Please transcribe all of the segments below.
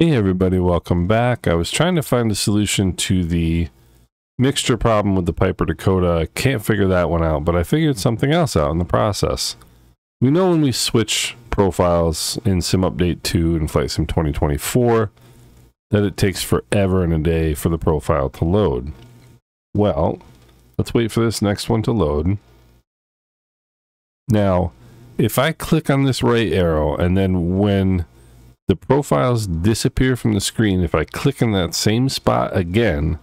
Hey everybody, welcome back. I was trying to find a solution to the mixture problem with the Piper Dakota. I can't figure that one out, but I figured something else out in the process. We know when we switch profiles in Sim Update 2 and Flight Sim 2024 that it takes forever and a day for the profile to load. Well, let's wait for this next one to load. Now, if I click on this right arrow and then when the profiles disappear from the screen. If I click in that same spot again,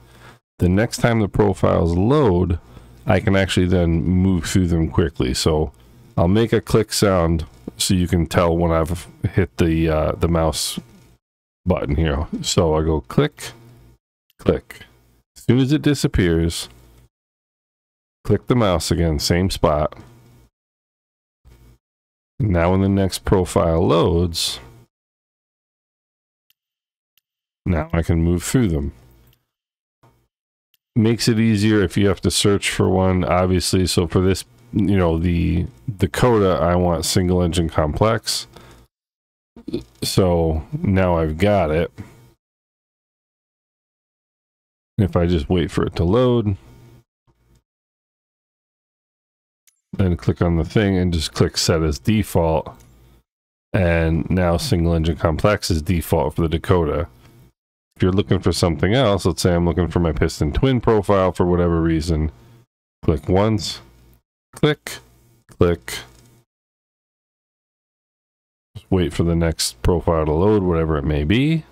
the next time the profiles load, I can actually then move through them quickly. So I'll make a click sound so you can tell when I've hit the uh, the mouse button here. So I go click, click. As soon as it disappears, click the mouse again, same spot. Now when the next profile loads, now I can move through them. Makes it easier if you have to search for one, obviously. So for this, you know, the Dakota, I want single engine complex. So now I've got it. If I just wait for it to load, then click on the thing and just click set as default. And now single engine complex is default for the Dakota. If you're looking for something else, let's say I'm looking for my piston twin profile for whatever reason, click once, click, click. Just wait for the next profile to load, whatever it may be.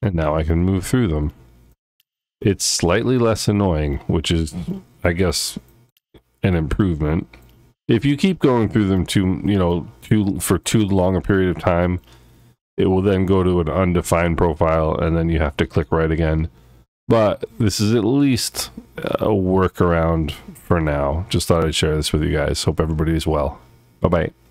And now I can move through them. It's slightly less annoying, which is, mm-hmm. I guess, an improvement if you keep going through them too, you know, too for too long a period of time, it will then go to an undefined profile and then you have to click right again. But this is at least a workaround for now. Just thought I'd share this with you guys. Hope everybody is well. Bye bye.